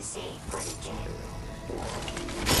Odyssey for the game.